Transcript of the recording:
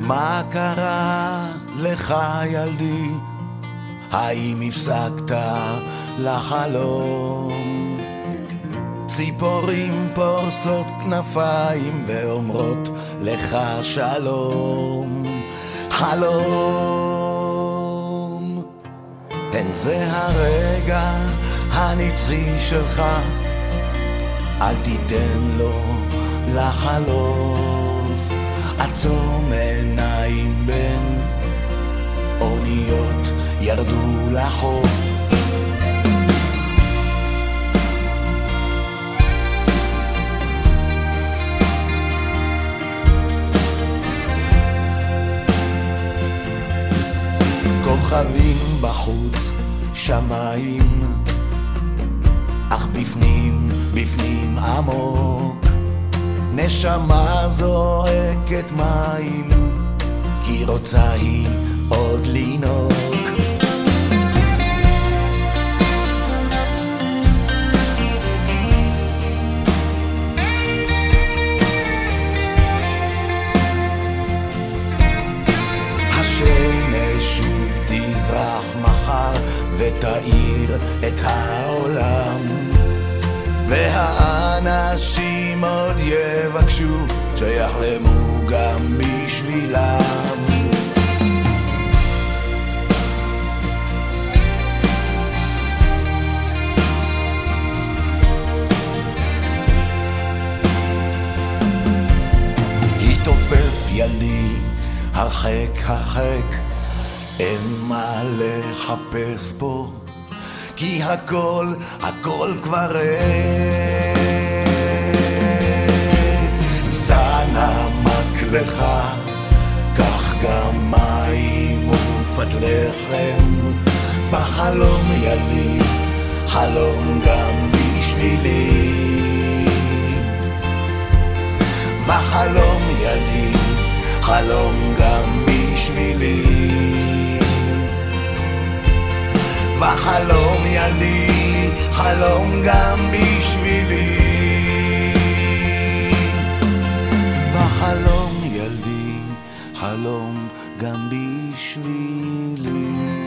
מה קרה לך ילדי? האם הפסקת לחלום? ציפורים פורסות כנפיים ואומרות לך שלום, חלום. אין זה הרגע הנצחי שלך, אל תיתן לו לחלוף. עצום עיניים בין אוניות ירדו לחוף. כוכבים בחוץ, שמיים, אך בפנים, בפנים עמוק, נשמה זועקת מים, כי רוצה היא עוד לנהוג. שוב תזרח מחר ותאיר את העולם והאנשים עוד יבקשו שיחלמו גם בשבילם. הרחק הרחק אין מה לחפש פה כי הכל, הכל כבר ריק סע נמק לך, קח גם מים ופת לחם וחלום ילדי, חלום גם בשבילי וחלום ילדי, חלום גם בשבילי. גם בשבילי. וחלום ילדי, חלום גם בשבילי.